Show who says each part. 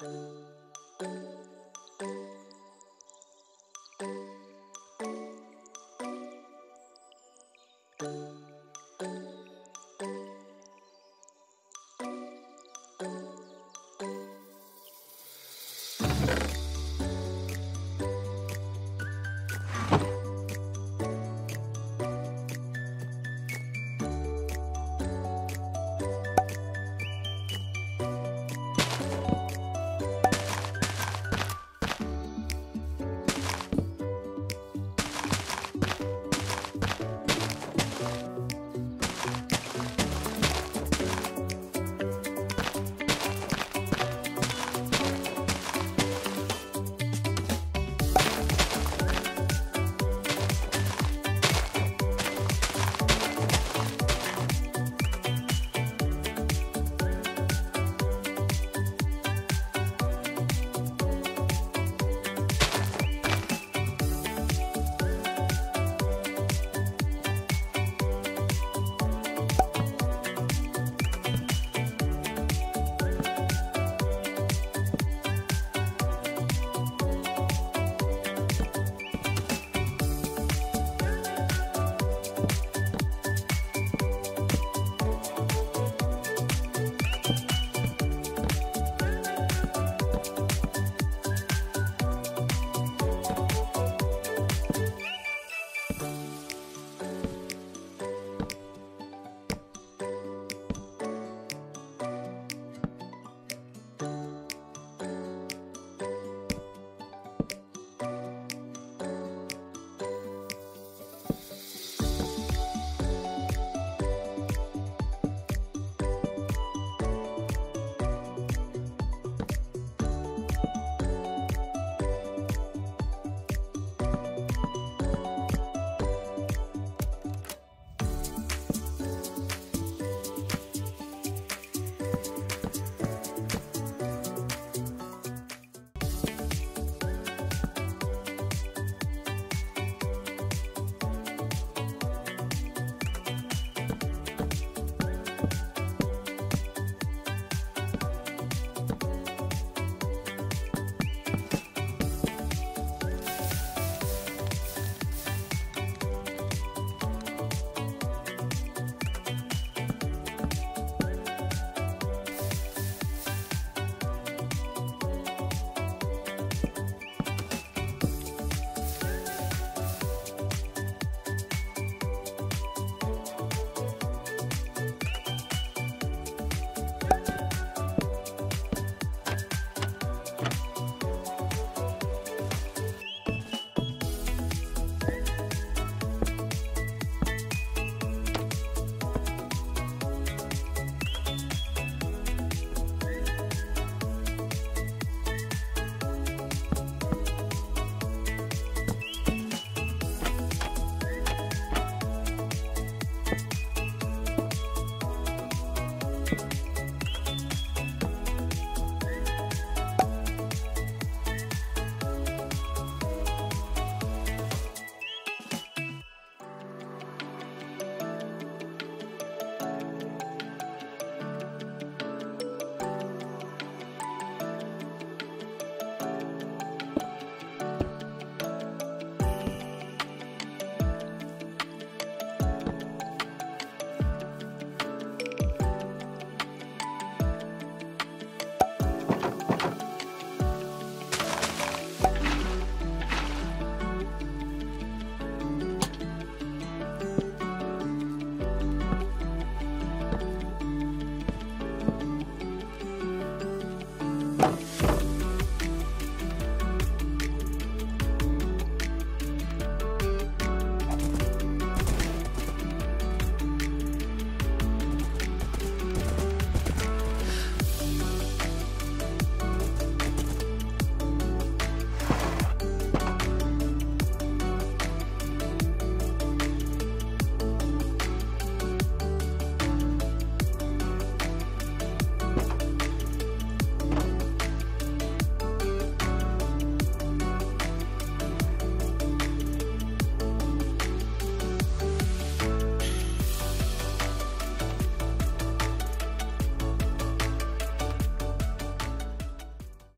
Speaker 1: you